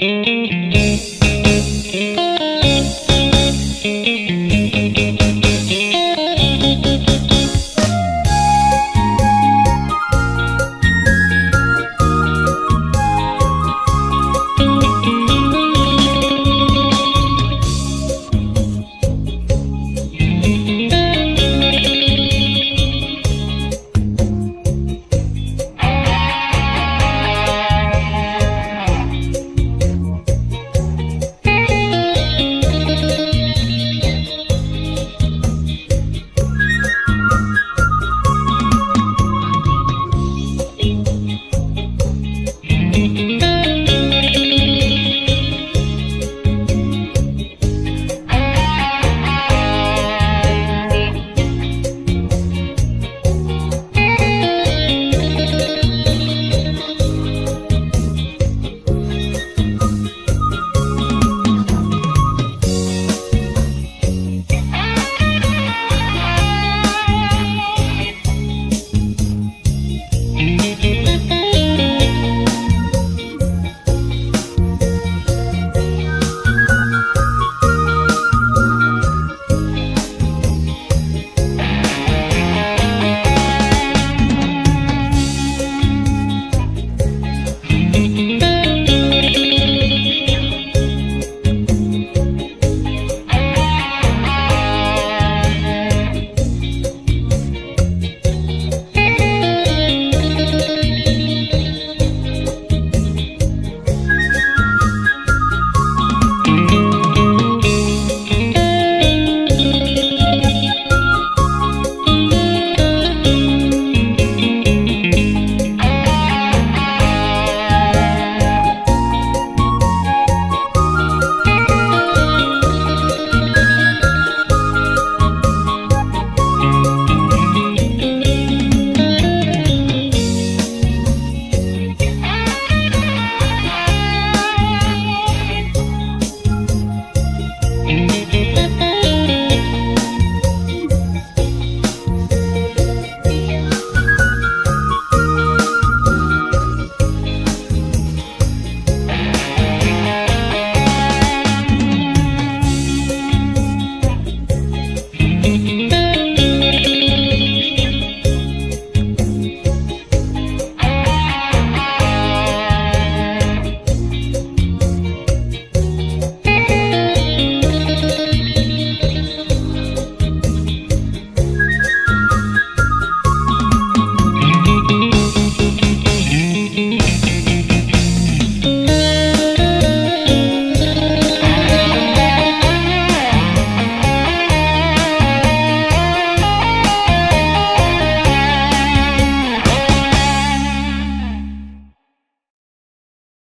Música